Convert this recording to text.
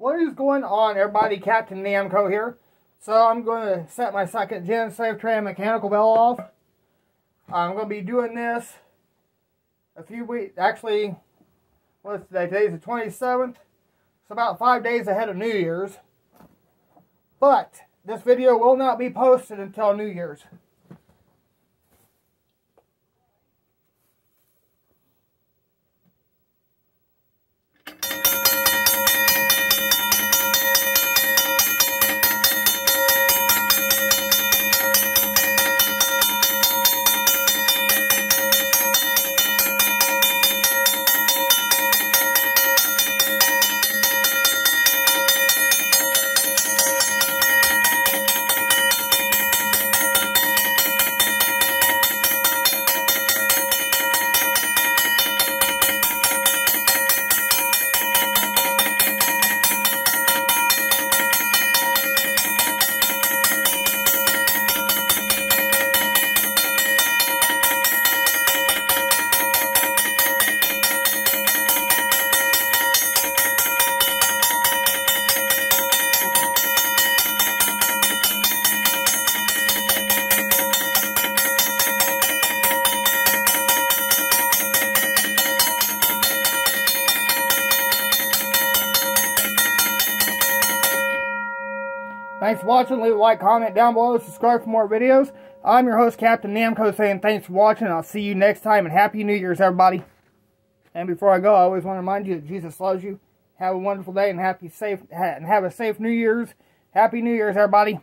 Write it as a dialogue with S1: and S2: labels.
S1: What is going on, everybody? Captain Namco here. So I'm going to set my second gen safe tray mechanical bell off. I'm going to be doing this a few weeks, actually, what's today? Today's the 27th. It's about five days ahead of New Year's. But this video will not be posted until New Year's. Thanks for watching. Leave a like, comment down below. Subscribe for more videos. I'm your host, Captain Namco, saying thanks for watching. I'll see you next time, and Happy New Year's, everybody. And before I go, I always want to remind you that Jesus loves you. Have a wonderful day, and happy safe and have a safe New Year's. Happy New Year's, everybody.